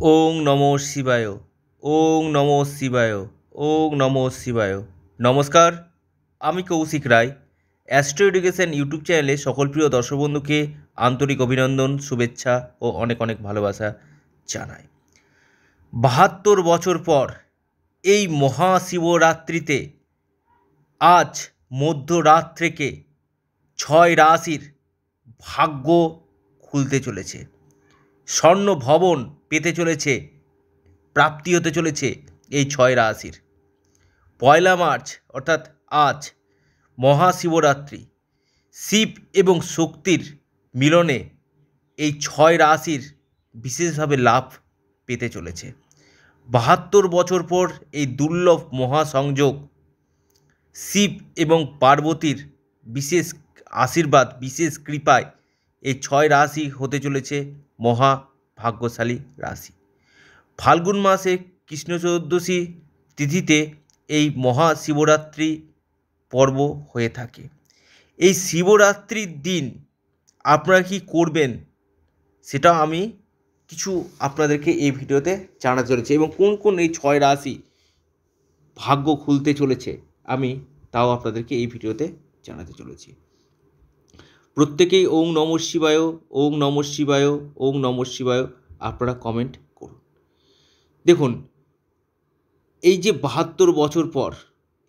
ওং নম শিবায়, ওং নম শিবায়, ওং নম শিবায়। নমস্কার, আমি Koushik Roy. Astro education YouTube চ্যানেলে সকল প্রিয় দর্শক বন্ধুকে আন্তরিক অভিনন্দন, শুভেচ্ছা ও অনেক অনেক ভালোবাসা জানাই। বাহাত্তর বছর পর এই মহাশিবরাত্রিতে আজ মধ্যরাত থেকে ছয় রাশির ভাগ্য খুলতে চলেছে। স্বর্ণ ভবন পেতে চলেছে, প্রাপ্তি হতে চলেছে এই ছয় রাশির। পয়লা মার্চ, অর্থাৎ আজ, মহাশিবরাত্রি। শিব এবং শক্তির মিলনে এই ছয় রাশির বিশেষভাবে লাভ পেতে চলেছে। বাহাত্তর বছর পর এই দুর্লভ মহাসংযোগ শিব এবং পার্বতীর বিশেষ আশীর্বাদ, বিশেষ কৃপায় এই ছয় রাশি হতে চলেছে মহা ভাগ্যশালী রাশি। ফাল্গুন মাসে কৃষ্ণ চতুর্দশী তিথিতে এই মহাশিবরাত্রি পর্ব হয়ে থাকে। এই শিবরাত্রির দিন আপনারা কি করবেন সেটা আমি কিছু আপনাদেরকে এই ভিডিওতে জানাতে চলেছি এবং কোন কোন এই ছয় রাশি ভাগ্য খুলতে চলেছে আমি তাও আপনাদেরকে এই ভিডিওতে জানাতে চলেছি। প্রত্যেকেই ওং নম শিবায়, ওং নম শিবায়, ওং নম শিবায় আপনারা কমেন্ট করুন। দেখুন, এই যে বাহাত্তর বছর পর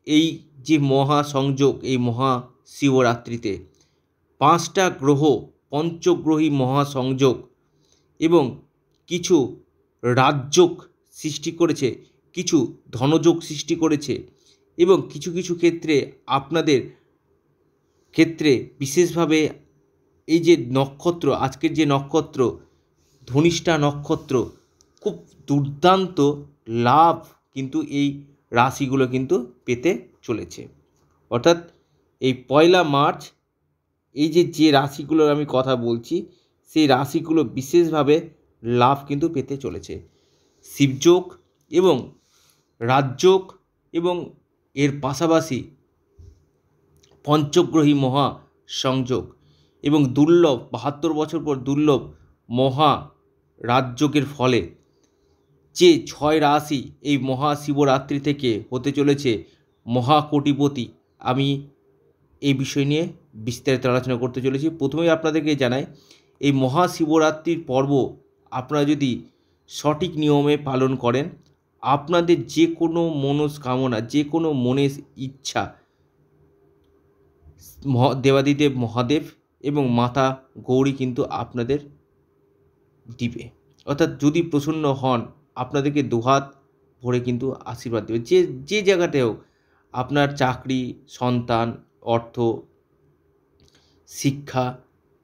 এই যে মহা সংযোগ এই মহা শিবরাত্রিতে পাঁচটা গ্রহ, পঞ্চগ্রহী মহাসংযোগ এবং কিছু রাজযোগ সৃষ্টি করেছে, কিছু ধনযোগ সৃষ্টি করেছে এবং কিছু কিছু ক্ষেত্রে আপনাদের ক্ষেত্রে বিশেষভাবে এই যে নক্ষত্র, আজকের যে নক্ষত্র, ধনিষ্ঠা নক্ষত্র, খুব দুর্দান্ত লাভ কিন্তু এই রাশিগুলো কিন্তু পেতে চলেছে। অর্থাৎ এই পয়লা মার্চ, এই যে যে রাশিগুলোর আমি কথা বলছি, সেই রাশিগুলো বিশেষভাবে লাভ কিন্তু পেতে চলেছে। শিবযোগ এবং রাজযোগ এবং এর পাশাপাশি পঞ্চগ্রহী মহা সংযোগ এবং দুর্লভ, বাহাত্তর বছর পর দুর্লভ মহা রাজযোগের ফলে যে ছয় রাশি এই মহাশিবরাত্রি থেকে হতে চলেছে, মহাকোটিপতি, আমি এই বিষয় নিয়ে বিস্তারিত আলোচনা করতে চলেছি। প্রথমেই আপনাদেরকে জানাই, এই মহাশিবরাত্রির পর্ব আপনারা যদি সঠিক নিয়মে পালন করেন, আপনাদের যে কোনো মনস্কামনা, যে কোনো মনের ইচ্ছা দেবাদিদেব মহাদেব এবং মাতা গৌরী কিন্তু আপনাদের দিবে। অর্থাৎ যদি প্রসন্ন হন, আপনাদেরকে দুহাত ভরে কিন্তু আশীর্বাদ দেবে। যে যে জায়গাতে হোক, আপনার চাকরি, সন্তান, অর্থ, শিক্ষা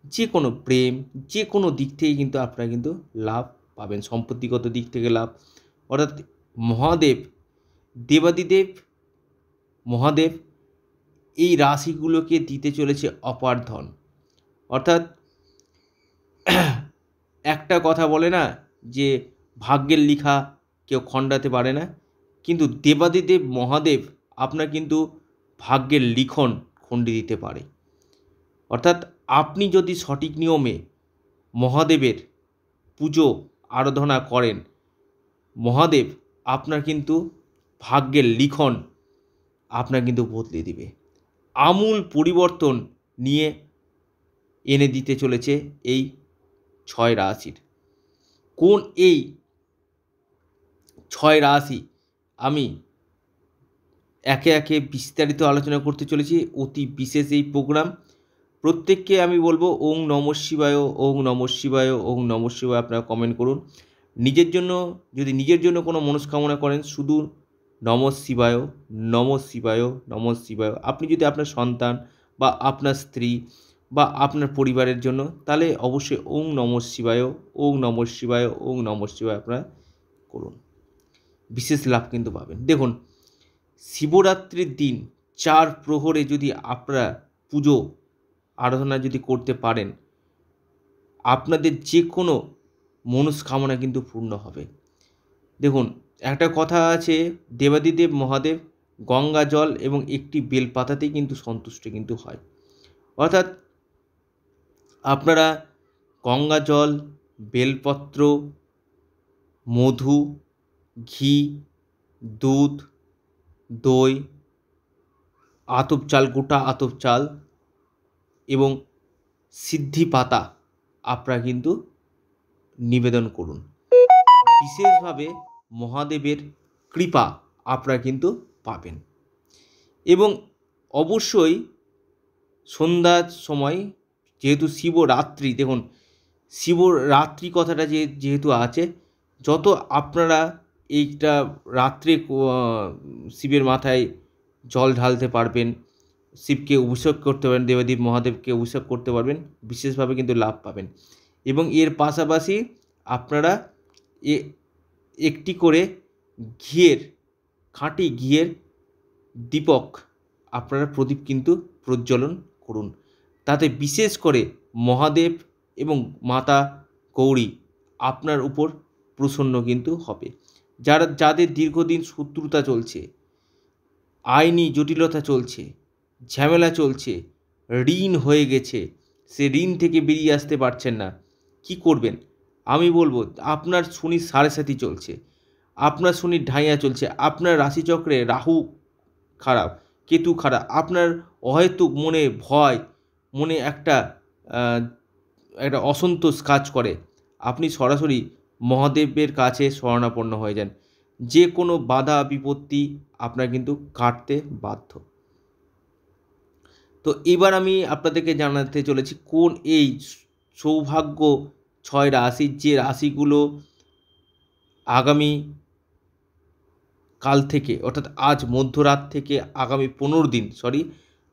যে কোনো প্রেম যে কোনো দিক থেকে কিন্তু আপনারা কিন্তু লাভ পাবেন, সম্পত্তিগত দিক থেকে লাভ। অর্থাৎ মহাদেব, দেবাদিদেব, মহাদেব এই রাশিগুলোকে দিতে চলেছে অপার ধন। অর্থাৎ একটা কথা বলে না যে ভাগ্যের লিখা কেউ খণ্ডাতে পারে না, কিন্তু দেবাদিদেব, মহাদেব আপনার কিন্তু ভাগ্যের লিখন খণ্ডি দিতে পারে। অর্থাৎ আপনি যদি সঠিক নিয়মে মহাদেবের পুজো, আরাধনা করেন, মহাদেব আপনার কিন্তু ভাগ্যের লিখন আপনার কিন্তু বদলে দিবে। আমূল পরিবর্তন নিয়ে এনে দিতে চলেছে এই ছয় রাশির। কোন এই ছয় রাশি আমি একে একে বিস্তারিত আলোচনা করতে চলেছি, অতি বিশেষ এই প্রোগ্রাম। প্রত্যেককে আমি বলব, ওং নম শিবায়, ওং নম শিবায়, ওং নম শিবায় আপনারা কমেন্ট করুন। নিজের জন্য, যদি নিজের জন্য কোনো মনস্কামনা করেন, শুধু নম শিবায় নম শিবায় নম শিবায়। আপনি যদি আপনার সন্তান বা আপনার স্ত্রী বা আপনার পরিবারের জন্য, তাহলে অবশ্যই ওং নম শিবায়, ওং নম শিবায়, ওং নম শিবায় আপনারা করুন। বিশেষ লাভ কিন্তু পাবেন। দেখুন, শিবরাত্রির দিন চার প্রহরে যদি আপনারা পুজো, আরাধনা যদি করতে পারেন, আপনাদের যে কোনো মনস্কামনা কিন্তু পূর্ণ হবে। দেখুন একটা কথা আছে, দেবাদিদেব মহাদেব, গঙ্গা জল এবং একটি বেলপাতাতেই কিন্তু সন্তুষ্ট কিন্তু হয়। অর্থাৎ আপনারা গঙ্গা জল, বেলপত্র, মধু, ঘি, দুধ, দই, আতপ চাল, গোটা আতপ চাল এবং সিদ্ধি পাতা আপনারা কিন্তু নিবেদন করুন। বিশেষভাবে মহাদেবের কৃপা আপনারা কিন্তু পাবেন। এবং অবশ্যই সন্ধ্যার সময় যেহেতু শিবরাত্রি, দেখুন, শিবরাত্রি কথাটা যে যেহেতু আছে, যত আপনারা এইটা রাত্রে শিবের মাথায় জল ঢালতে পারবেন, শিবকে অভিষেক করতে পারেন দেবাদেব মহাদেবকে অভিষেক করতে পারবেন, বিশেষভাবে কিন্তু লাভ পাবেন। এবং এর পাশাপাশি আপনারা এ একটি করে ঘিয়ের, খাঁটি ঘিয়ের দীপক আপনারা প্রদীপ কিন্তু প্রজ্বলন করুন। তাতে বিশেষ করে মহাদেব এবং মাতা গৌরী আপনার উপর প্রসন্ন কিন্তু হবে। যারা, যাদের দীর্ঘদিন শত্রুতা চলছে, আইনি জটিলতা চলছে, ঝামেলা চলছে, ঋণ হয়ে গেছে, সে ঋণ থেকে বেরিয়ে আসতে পারছেন না, কি করবেন? আমি বলব, আপনার শনি সাড়ে সাথী চলছে, আপনার শনির ঢাইয়া চলছে, আপনার রাশিচক্রে রাহু খারাপ, কেতু খারাপ, আপনার অহেতুক মনে ভয়, মনে একটা একটা অসন্তোষ কাজ করে, আপনি সরাসরি মহাদেবের কাছে শরণাপন্ন হয়ে যান। যে কোনো বাধা, বিপত্তি আপনার কিন্তু কাটতে বাধ্য। তো এবার আমি আপনাদেরকে জানাতে চলেছি কোন এই সৌভাগ্য ছয় রাশির যে রাশিগুলো আগামী কাল থেকে, অর্থাৎ আজ মধ্যরাত থেকে আগামী পনেরো দিন সরি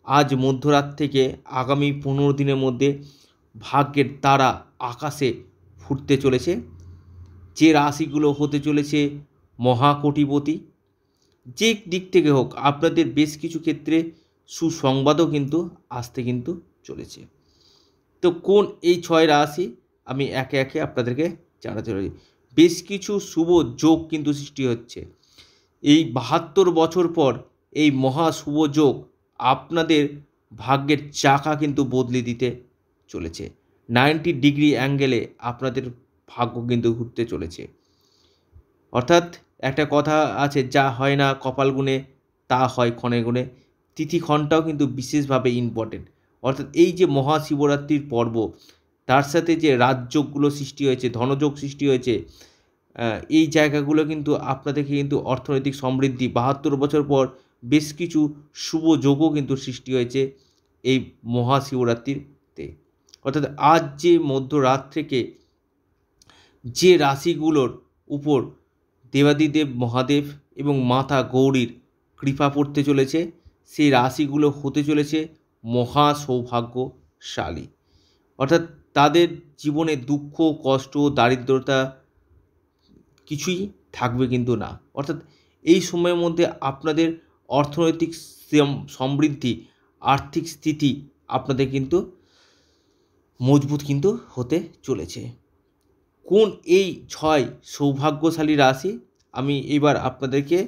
আজ মধ্যরাত থেকে আগামী পনেরো দিনের মধ্যে ভাগ্যের তারা আকাশে ফুটতে চলেছে। যে রাশিগুলো হতে চলেছে মহাকটিপতি, যে দিক থেকে হোক, আপনাদের বেশ কিছু ক্ষেত্রে সুসংবাদও কিন্তু আসতে কিন্তু চলেছে। তো কোন এই ছয় রাশি আমি একে একে আপনাদেরকে জানাতে চলেছি। বেশ কিছু শুভ যোগ কিন্তু সৃষ্টি হচ্ছে। এই বাহাত্তর বছর পর এই মহা শুভ যোগ আপনাদের ভাগ্যের চাকা কিন্তু বদলে দিতে চলেছে। নাইনটি ডিগ্রি অ্যাঙ্গেলে আপনাদের ভাগ্য কিন্তু ঘুরতে চলেছে। অর্থাৎ একটা কথা আছে, যা হয় না কপাল গুণে, তা হয় ক্ষণে গুণে। তিথিক্ষণটাও কিন্তু বিশেষভাবে ইম্পর্টেন্ট অর্থাৎ এই যে মহাশিবরাত্রির পর্ব তার সাথে যে রাজযোগগুলো সৃষ্টি হয়েছে, ধনযোগ সৃষ্টি হয়েছে এই জায়গাগুলো কিন্তু আপনাদেরকে কিন্তু অর্থনৈতিক সমৃদ্ধি, বাহাত্তর বছর পর বেশ কিছু শুভ যোগও কিন্তু সৃষ্টি হয়েছে এই মহাশিবরাত্রিতে। অর্থাৎ আজ যে মধ্যরাত থেকে যে রাশিগুলোর উপর দেবাদিদেব, মহাদেব এবং মাতা গৌরীর কৃপা পড়তে চলেছে, সেই রাশিগুলো হতে চলেছে মহা সৌভাগ্যশালী। অর্থাৎ তাদের জীবনে দুঃখ, কষ্ট, দারিদ্রতা কিছুই থাকবে কিন্তু না। অর্থাৎ এই সময়ের মধ্যে আপনাদের অর্থনৈতিক সমৃদ্ধি, আর্থিক স্থিতি আপনাদের কিন্তু মজবুত কিন্তু হতে চলেছে। কোন এই ছয় সৌভাগ্যশালী রাশি? আমি এবার আপনাদেরকে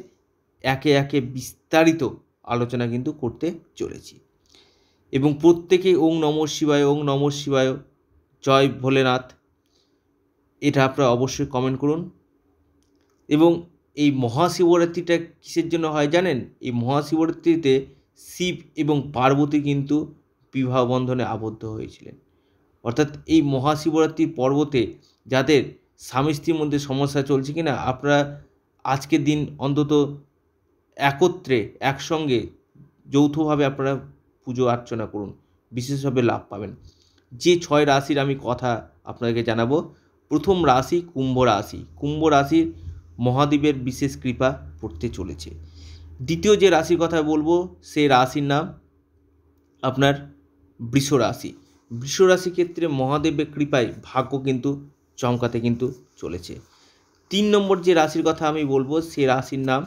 একে একে বিস্তারিত আলোচনা কিন্তু করতে চলেছি। এবং প্রত্যেকে ওং নম শিবায়, ওং নম শিবায় জয় ভোলেনাথ। এটা আপনারা অবশ্যই কমেন্ট করুন। এবং এই মহাশিবরাত্রিটা কিসের জন্য হয় জানেন? এই মহাশিবরাত্রিতে শিব এবং পার্বতী কিন্তু বিবাহ বন্ধনে আবদ্ধ হয়েছিলেন। অর্থাৎ এই মহাশিবরাত্রির পর্বতে যাদের স্বামী স্ত্রীর মধ্যে সমস্যা চলছে কিনা, আপনারা আজকের দিন অন্তত একত্রে, একসঙ্গে যৌথভাবে আপনারা পুজো অর্চনা করুন। বিশেষভাবে লাভ পাবেন। যে ছয় রাশির আমি কথা আপনাদেরকে জানাব, প্রথম রাশি কুম্ভ রাশি। কুম্ভ রাশির মহাদেবের বিশেষ কৃপা পড়তে চলেছে। দ্বিতীয় যে রাশির কথা বলব, সে রাশির নাম আপনার বৃষ রাশি। বৃষ রাশি ক্ষেত্রে মহাদেবের কৃপায় ভাগ্য কিন্তু চমকাতে কিন্তু চলেছে। তিন নম্বর যে রাশির কথা আমি বলব, সে রাশির নাম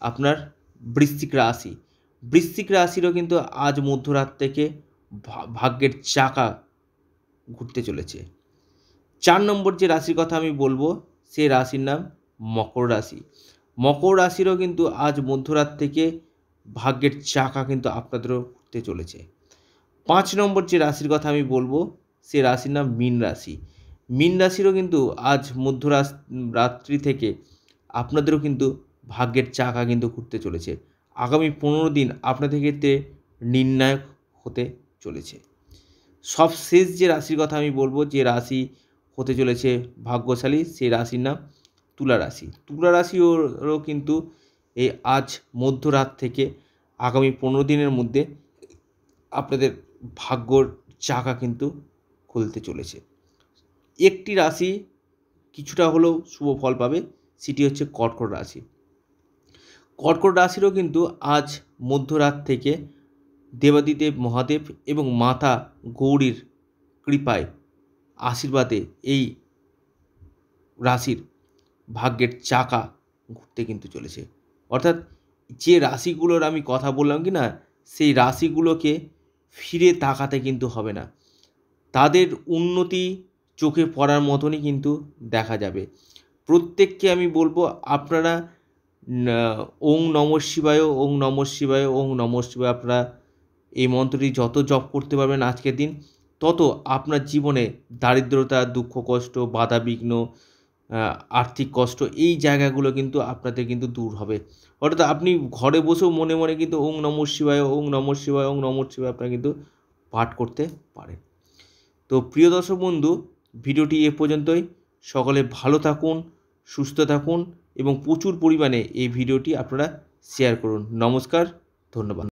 আপনার বৃশ্চিক রাশি। বৃশ্চিক রাশিরও কিন্তু আজ মধ্যরাত থেকে ভাগ্যের চাকা ঘুরতে চলেছে। চার নম্বর যে রাশির কথা আমি বলব, সে রাশির নাম মকর রাশি। মকর রাশিরও কিন্তু আজ মধ্যরাত থেকে ভাগ্যের চাকা কিন্তু আপনাদেরও ঘুরতে চলেছে। পাঁচ নম্বর যে রাশির কথা আমি বলব, সে রাশির নাম মীন রাশি। মীন রাশিরও কিন্তু আজ মধ্যরাত, রাত্রি থেকে আপনাদেরও কিন্তু ভাগ্যের চাকা কিন্তু ঘুরতে চলেছে। আগামী পনেরো দিন আপনাদের ক্ষেত্রে নির্ণায়ক হতে চলেছে। সব শেষ যে রাশির কথা আমি বলব, যে রাশি হতে চলেছে ভাগ্যশালী, সেই রাশির নাম তুলা রাশি। তুলা রাশিরও কিন্তু এই আজ মধ্যরাত থেকে আগামী পনেরো দিনের মধ্যে আপনাদের ভাগ্যর চাকা কিন্তু খুলতে চলেছে। একটি রাশি কিছুটা হলেও শুভ ফল পাবে, সেটি হচ্ছে কর্কট রাশি। কর্কট রাশিরও কিন্তু আজ মধ্যরাত থেকে দেবাদিদেব মহাদেব এবং মাতা গৌরীর কৃপায় আশীর্বাদে এই রাশির ভাগ্যের চাকা ঘুরতে কিন্তু চলেছে। অর্থাৎ যে রাশিগুলোর আমি কথা বললাম কি না, সেই রাশিগুলোকে ফিরে তাকাতে কিন্তু হবে না। তাদের উন্নতি চোখে পড়ার মতনই কিন্তু দেখা যাবে। প্রত্যেককে আমি বলব, আপনারা ওং নম শিবায়, ওং নম শিবায়, ওং নম শিবায়, আপনারা এই মন্ত্রটি যত জপ করতে পারবেন আজকের দিন, তত আপনার জীবনে দারিদ্রতা, দুঃখ কষ্ট, বাধা বিঘ্ন আর্থিক কষ্ট এই জায়গাগুলো কিন্তু আপনাদের কিন্তু দূর হবে। অর্থাৎ আপনি ঘরে বসেও মনে মনে কিন্তু ওং নম শিবায়, ওং নম শিবায়, ওং নম শিবায় আপনারা কিন্তু পাঠ করতে পারেন। তো প্রিয় দর্শক বন্ধু, ভিডিওটি এ পর্যন্তই। সকলে ভালো থাকুন, সুস্থ থাকুন এবং প্রচুর পরিমাণে এই ভিডিওটি আপনারা শেয়ার করুন। নমস্কার, ধন্যবাদ।